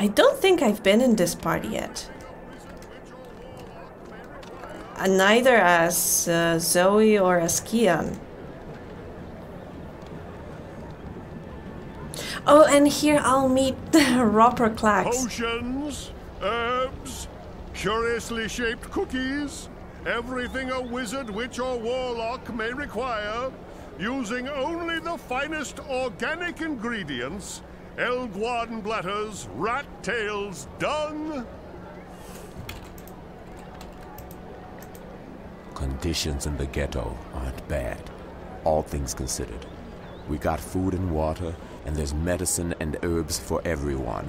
I don't think I've been in this party yet. Uh, neither as uh, Zoe or as Kian. Oh, and here I'll meet the Roper Klacks. Potions, herbs, curiously shaped cookies, everything a wizard, witch, or warlock may require, using only the finest organic ingredients Elguan bladders, rat tails, dung. Conditions in the ghetto aren't bad, all things considered. We got food and water, and there's medicine and herbs for everyone.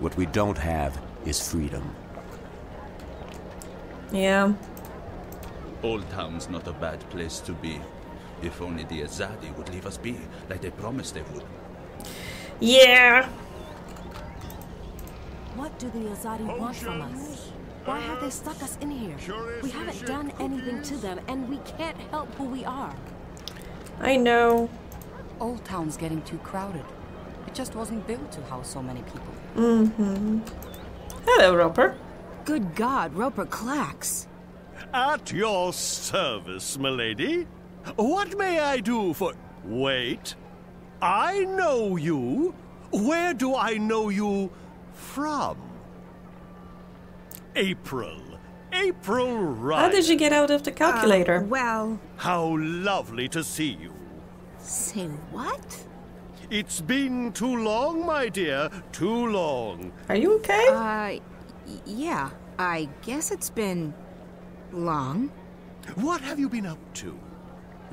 What we don't have is freedom. Yeah. Old Town's not a bad place to be. If only the Azadi would leave us be, like they promised they would. Yeah. What do the Azadi want from us? Why have they stuck us in here? We haven't done anything to them, and we can't help who we are. I know. Old Town's getting too crowded. It just wasn't built to house so many people. Mm-hmm. Hello, Roper. Good God, Roper Klacks. At your service, milady. What may I do for... Wait. I know you. Where do I know you from? April. April Ryan. How did you get out of the calculator? Uh, well... How lovely to see you. Say what? It's been too long, my dear. Too long. Are you okay? Uh, yeah. I guess it's been... long. What have you been up to?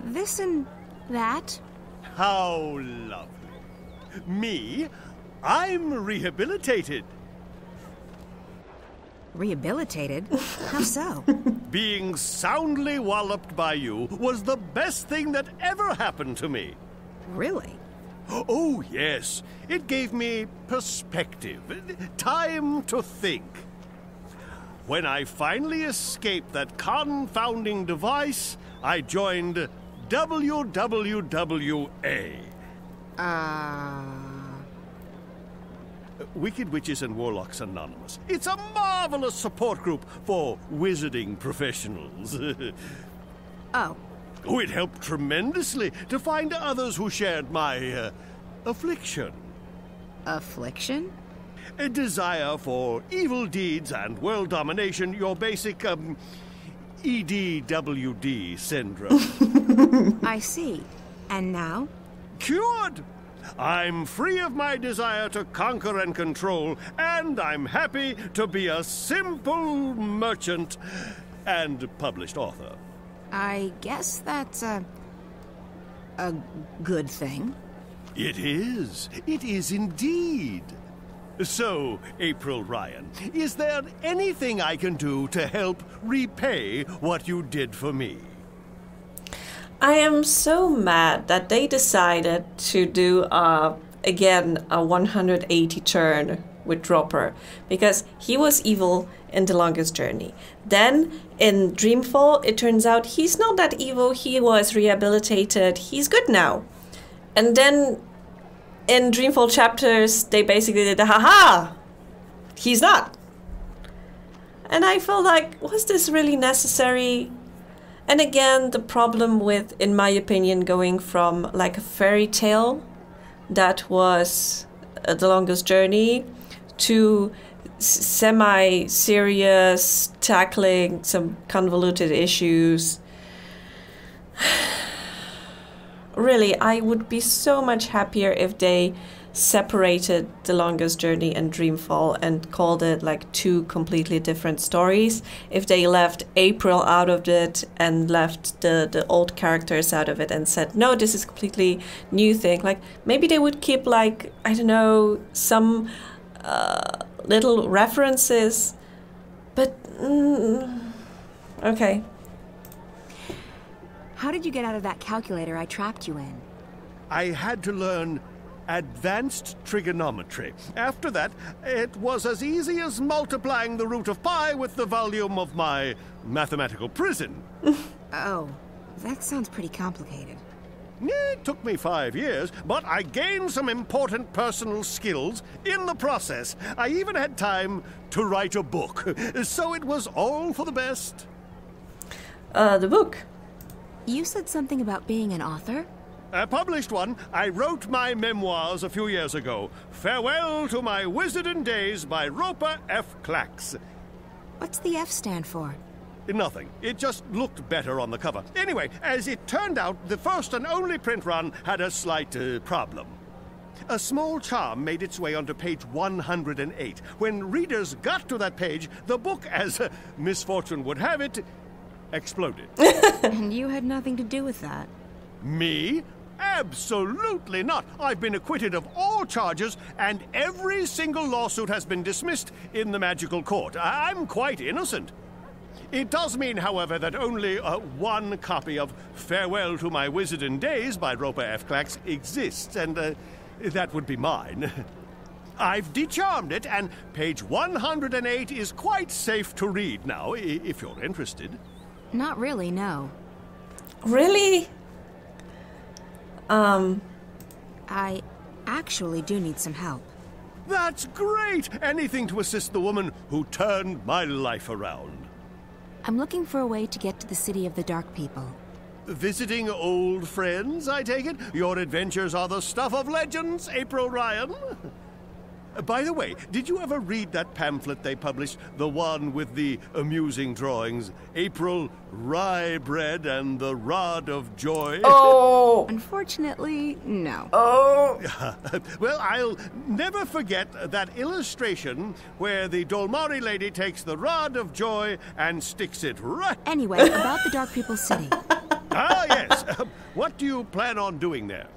This and that. How lovely. Me? I'm rehabilitated. Rehabilitated? How so? Being soundly walloped by you was the best thing that ever happened to me. Really? Oh, yes. It gave me perspective, time to think. When I finally escaped that confounding device, I joined WWWA. Uh. Wicked Witches and Warlocks Anonymous. It's a marvelous support group for wizarding professionals. oh. Oh, it helped tremendously to find others who shared my uh, affliction. Affliction? A desire for evil deeds and world domination, your basic, um, EDWD syndrome. I see. And now? Cured! I'm free of my desire to conquer and control, and I'm happy to be a simple merchant and published author. I guess that's a. a good thing. It is. It is indeed. So, April Ryan, is there anything I can do to help repay what you did for me? I am so mad that they decided to do uh, again a 180 turn with Roper because he was evil in the longest journey. Then in Dreamfall, it turns out he's not that evil. He was rehabilitated. He's good now. And then in Dreamfall chapters, they basically did the haha. He's not. And I felt like, was this really necessary? And again, the problem with, in my opinion, going from like a fairy tale that was uh, the longest journey to semi serious, tackling some convoluted issues. really, I would be so much happier if they separated The Longest Journey and Dreamfall and called it like two completely different stories. If they left April out of it and left the, the old characters out of it and said, no, this is completely new thing, like maybe they would keep like, I don't know, some uh, little references, but mm, okay. How did you get out of that calculator I trapped you in? I had to learn advanced trigonometry. After that, it was as easy as multiplying the root of pi with the volume of my mathematical prison. oh, that sounds pretty complicated. It took me five years, but I gained some important personal skills in the process. I even had time to write a book, so it was all for the best. Uh, the book. You said something about being an author? I published one. I wrote my memoirs a few years ago. Farewell to My Wizarding Days by Roper F. Klacks. What's the F stand for? Nothing. It just looked better on the cover. Anyway, as it turned out, the first and only print run had a slight uh, problem. A small charm made its way onto page 108. When readers got to that page, the book, as uh, misfortune would have it, exploded. and you had nothing to do with that. Me? Absolutely not. I've been acquitted of all charges, and every single lawsuit has been dismissed in the magical court. I- I'm quite innocent. It does mean, however, that only uh, one copy of Farewell to My Wizarding Days by Roper F. Klacks exists, and uh, that would be mine. I've decharmed it, and page 108 is quite safe to read now, if you're interested. Not really, no. Really? Um, I actually do need some help. That's great! Anything to assist the woman who turned my life around. I'm looking for a way to get to the city of the Dark People. Visiting old friends, I take it? Your adventures are the stuff of legends, April Ryan. By the way, did you ever read that pamphlet they published? The one with the amusing drawings? April Rye Bread and the Rod of Joy? oh, Unfortunately, no. oh. well, I'll never forget that illustration where the Dolmari lady takes the Rod of Joy and sticks it right. Anyway, about the Dark People's City. ah, yes. what do you plan on doing there?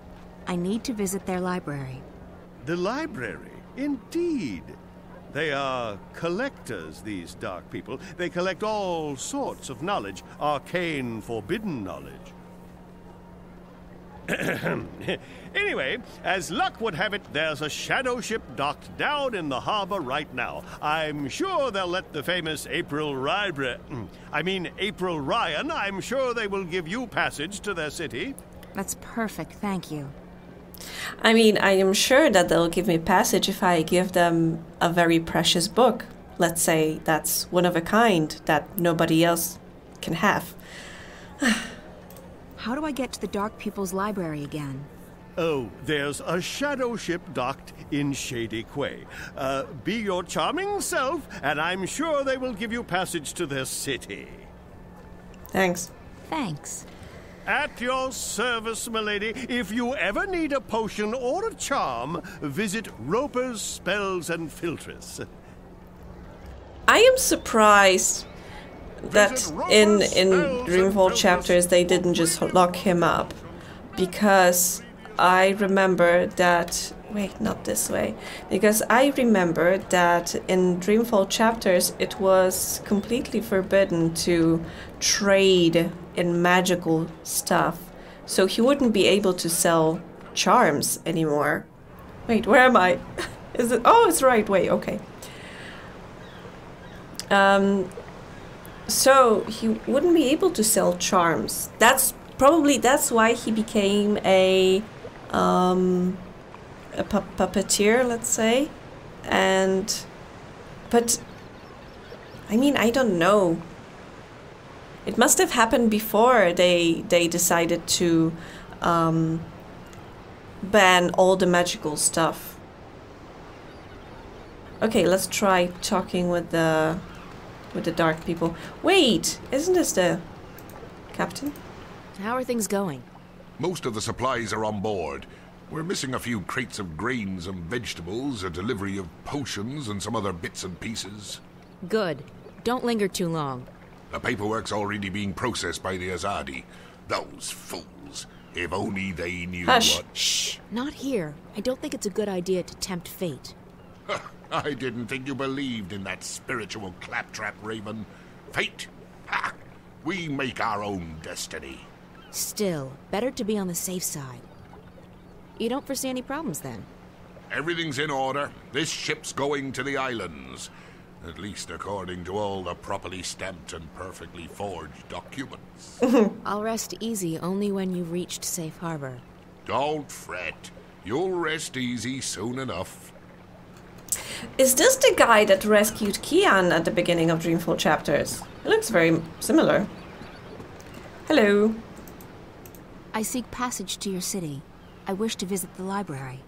I need to visit their library. The library, indeed. They are collectors, these dark people. They collect all sorts of knowledge, arcane, forbidden knowledge. anyway, as luck would have it, there's a shadow ship docked down in the harbor right now. I'm sure they'll let the famous April Rybre. I mean, April Ryan, I'm sure they will give you passage to their city. That's perfect, thank you. I mean, I am sure that they'll give me passage if I give them a very precious book. Let's say that's one of a kind that nobody else can have. How do I get to the Dark People's library again? Oh, there's a shadow ship docked in Shady Quay. Uh, be your charming self, and I'm sure they will give you passage to their city. Thanks. Thanks. At your service, milady. If you ever need a potion or a charm, visit Roper's Spells and Filtress. I am surprised that in in Dreamfall chapters they didn't just lock him up because I remember that wait not this way because I remember that in Dreamfall chapters it was completely forbidden to trade in magical stuff so he wouldn't be able to sell charms anymore wait where am I is it oh it's right way okay um so he wouldn't be able to sell charms. That's probably that's why he became a um, a pu- puppeteer, let's say, and but I mean I don't know. It must have happened before they they decided to um, ban all the magical stuff. Okay, let's try talking with the with the dark people. Wait, isn't this the captain? How are things going? Most of the supplies are on board. We're missing a few crates of grains and vegetables, a delivery of potions, and some other bits and pieces. Good. Don't linger too long. The paperwork's already being processed by the Azadi. Those fools. If only they knew Hush. what. Shh! Not here. I don't think it's a good idea to tempt fate. I didn't think you believed in that spiritual claptrap, Raven. Fate? Ha! We make our own destiny. Still, better to be on the safe side. You don't foresee any problems then? Everything's in order. This ship's going to the islands. At least according to all the properly stamped and perfectly forged documents. I'll rest easy only when you've reached Safe Harbor. Don't fret. You'll rest easy soon enough. Is this the guy that rescued Kian at the beginning of Dreamfall chapters? It looks very similar. Hello. I seek passage to your city. I wish to visit the library.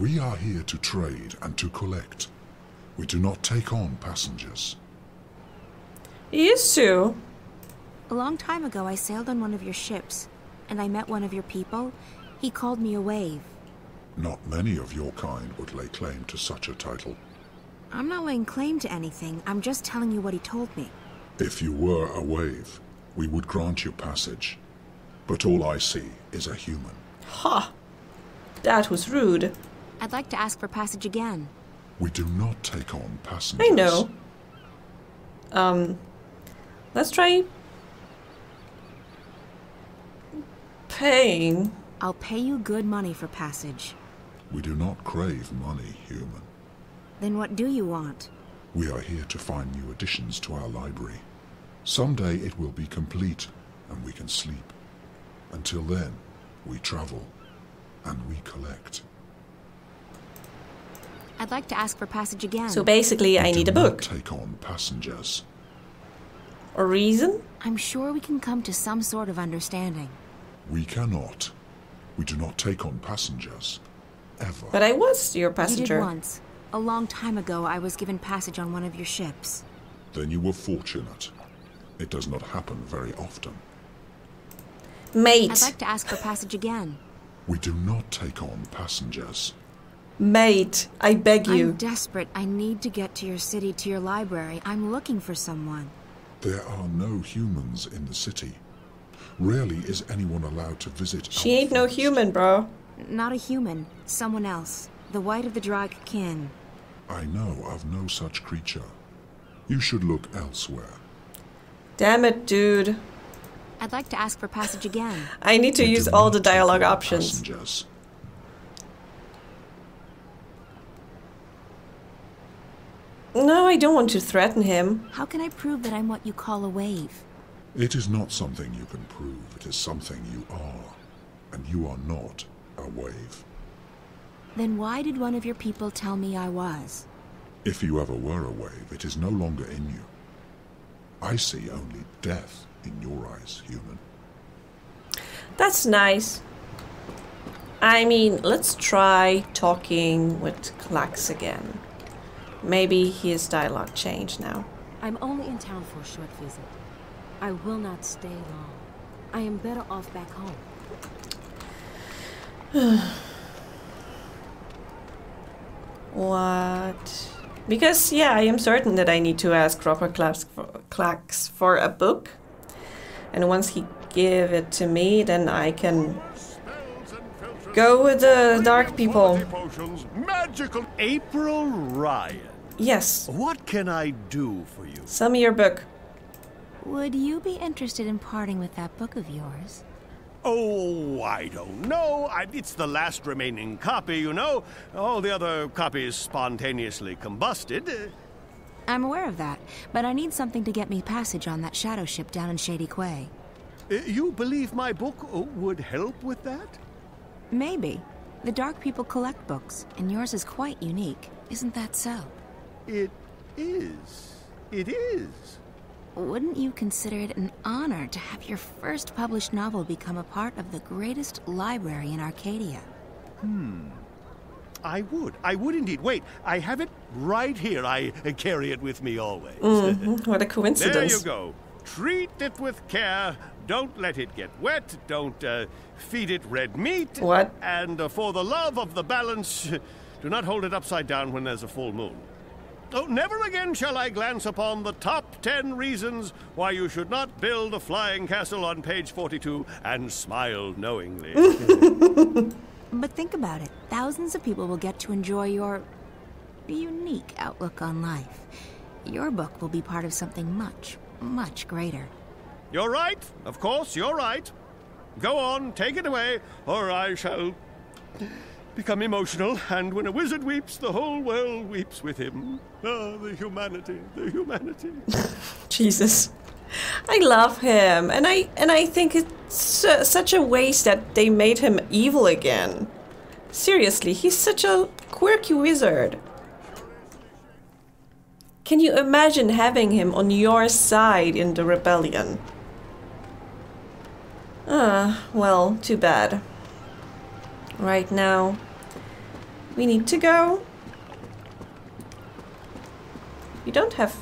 We are here to trade and to collect. We do not take on passengers. You used to. A long time ago, I sailed on one of your ships, and I met one of your people. He called me a wave. Not many of your kind would lay claim to such a title. I'm not laying claim to anything. I'm just telling you what he told me. If you were a wave, we would grant you passage. But all I see is a human. Ha! That was rude. I'd like to ask for passage again. We do not take on passengers. I know. Um, let's try paying. I'll pay you good money for passage. We do not crave money, human. Then what do you want? We are here to find new additions to our library. Someday it will be complete, and we can sleep. Until then, we travel, and we collect. I'd like to ask for passage again. So basically, I We need a book. take on passengers. A reason? I'm sure we can come to some sort of understanding. We cannot. We do not take on passengers. Ever. But I was your You did passenger. once. A long time ago, I was given passage on one of your ships. Then you were fortunate. It does not happen very often. Mate. I'd like to ask for passage again. We do not take on passengers. Mate, I beg you. I'm you. desperate. I need to get to your city, to your library. I'm looking for someone. There are no humans in the city. Rarely is anyone allowed to visit. She our ain't no human, bro. Not a human. Someone else. The White of the Draic Kin. I know of no such creature. You should look elsewhere. Damn it, dude. I'd like to ask for passage again. I need to We use all the dialogue options. Passengers. No, I don't want to threaten him. How can I prove that I'm what you call a wave? It is not something you can prove. It is something you are. And you are not a wave. Then why did one of your people tell me I was? If you ever were a wave, it is no longer in you. I see only death in your eyes, human. That's nice. I mean, let's try talking with Klacks again. Maybe his dialogue changed now. I'm only in town for a short visit. I will not stay long. I am better off back home. What? Because, yeah, I am certain that I need to ask Robert Klacks for, Klacks for a book. And once he give it to me, then I can go with the dark people. Magical April Ryan. Yes, What can I do for you? sell me your book. Would you be interested in parting with that book of yours? Oh, I don't know. I, it's the last remaining copy, you know. All the other copies spontaneously combusted. I'm aware of that, but I need something to get me passage on that shadow ship down in Shady Quay. uh, you believe my book uh, would help with that? Maybe. The Dark People collect books, and yours is quite unique. Isn't that so? It is. It is. Wouldn't you consider it an honor to have your first published novel become a part of the greatest library in Arcadia? Hmm. I would. I would indeed. Wait, I have it right here. I carry it with me always. Mhm, What a coincidence. There you go. Treat it with care. Don't let it get wet. Don't uh, feed it red meat. What? And uh, for the love of the balance, do not hold it upside down when there's a full moon. Oh, never again shall I glance upon the top ten reasons why you should not build a flying castle on page 42 and smile knowingly. But think about it. Thousands of people will get to enjoy your unique outlook on life. Your book will be part of something much, much greater. you're right. Of course, you're right. Go on, take it away, or I shall become emotional, and when a wizard weeps, the whole world weeps with him. Ah, the humanity, the humanity. Jesus. I love him, and I and I think it's su- such a waste that they made him evil again. Seriously, he's such a quirky wizard. Can you imagine having him on your side in the rebellion? Ah, well, too bad. Right now, we need to go. You don't have...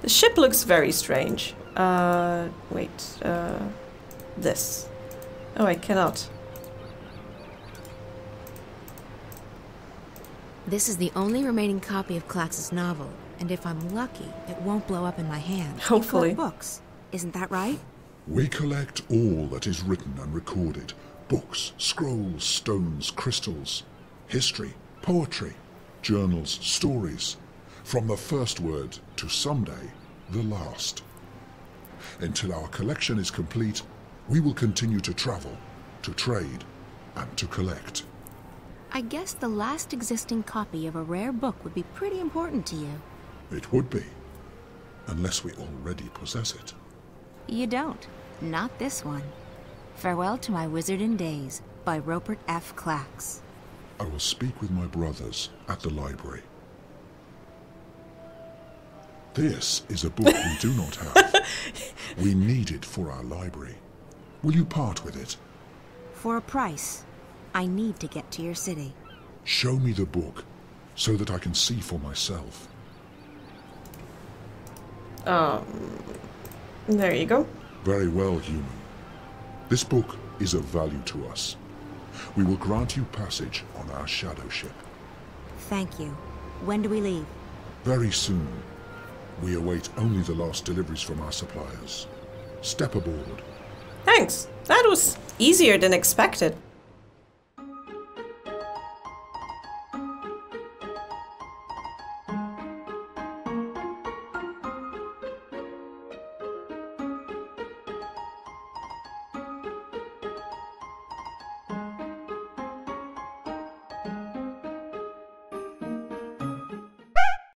The ship looks very strange. Uh, wait, uh, this. Oh, I cannot. This is the only remaining copy of Klacks's novel, and if I'm lucky, it won't blow up in my hand. Hopefully. collect books, isn't that right? We collect all that is written and recorded books, scrolls, stones, crystals, history, poetry, journals, stories, from the first word to someday the last. Until our collection is complete, we will continue to travel, to trade, and to collect. I guess the last existing copy of a rare book would be pretty important to you. It would be, unless we already possess it. You don't. Not this one. Farewell to My Wizarding Days by Robert F. Klacks. I will speak with my brothers at the library. This is a book we do not have. we need it for our library. Will you part with it? For a price, I need to get to your city. Show me the book so that I can see for myself. Um, there you go. Very well, human. This book is of value to us. We will grant you passage on our shadow ship. Thank you. When do we leave? Very soon. We await only the last deliveries from our suppliers. Step aboard. Thanks. That was easier than expected.